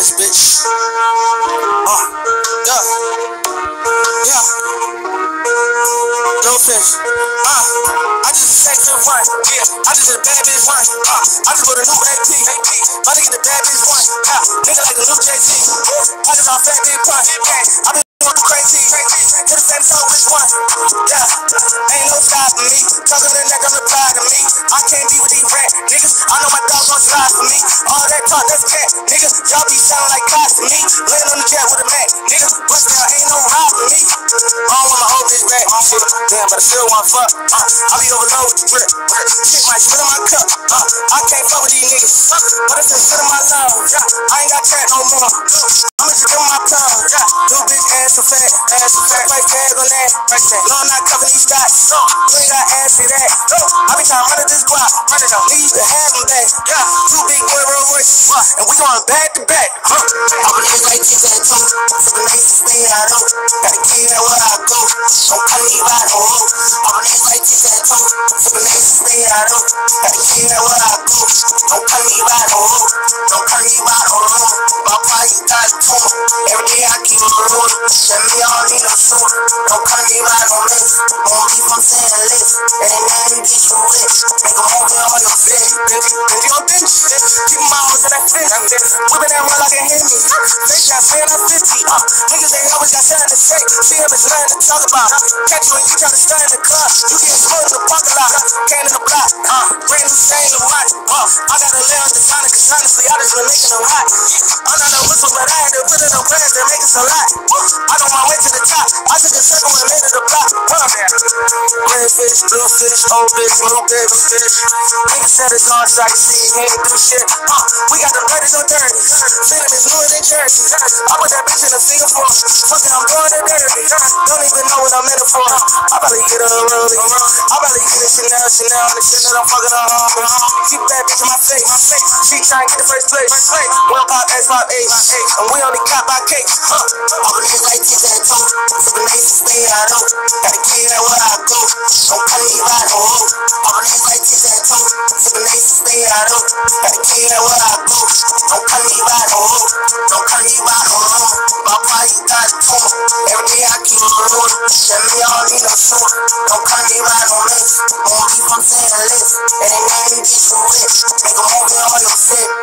bitch. Uh, yeah. Yeah. No fish. Uh, I just a section one. Yeah. I just a bad bitch one. Uh, I just bought a new AP. AP. About to get the bad bitch one. Yeah. Nigga like the new JT. I just on fat big punch. Yeah. I been y'all be sounding like cops to me. Laying on the jet with a mat. Niggas, bust down, ain't no robbing me. I don't my whole bitch back. Shit, damn, but I still want fuck. Uh, I be overload with the grip. Shit might spill in my cup. Uh, I can't fuck with these niggas. But it's just shit in my love. Yeah, I ain't got chat no more. I'ma just give my tongue. Yeah, new bitch ass so fat, ass so fat. Like tag on that. Right there. No, I'm not covering these shots. You ain't got ass for that. No, I be trying to run this block. Run it up. Niggas to have them back. Yeah, two big boy Rolls Royce. And going back to back. Huh. I'm niggas like this and two. Super nice to stay out of. Gotta keep that where I go. Don't call me by no hoe. I'm niggas like this and two. Super nice to stay out of. Gotta keep that where I go. Don't call me by no hoe. Don't call me by no hoe. My party got two. Every day I keep on rolling. Send me all in the suit. Don't call me by no mess. Won't be from saying less. And then you get you wet. Make a move on your bed. And you on bench. Keep my in that fence. Whipping that one like a Henry. They got saying I'm 50. Uh, niggas they always got something to say. See him is nothing to talk about. Catch you when you try to start in the club. You get smoked in the parking lot. Came in the block. Uh, brand new chain to watch. Uh, I gotta lay on designer cause honestly I just been making them hot. I'm not a whistle but I had to put in the plans to make us a lot. I know my way to the top. I took a circle and made it a block. Huh, fish, blue fish, old bitch, blue bitch, fish. Niggas said it's on sight, see, he ain't do shit. Uh, we got the dirties on dirty. Feeling is newer than Jersey. I put that bitch in a Singapore. Fucking, I'm going to dirty. Don't even know what I'm in it for. I probably get a rollie. I probably get a Chanel, Chanel, and the shit that I'm fucking on. Keep that bitch in my face. She trying to get the first place. One pop, X pop, eight. And we only cop by cake. Huh. The niggas like this and two. Super nice to stay out of. Gotta keep that where stay out of. Gotta keep that where I go. Don't call me no hoe. Don't call me no hoe. My party got two. Every day I keep on rolling. Send me all in the suit. Don't call me no mess. Won't be from saying less. And then now you get you wet. Make a movie on your set.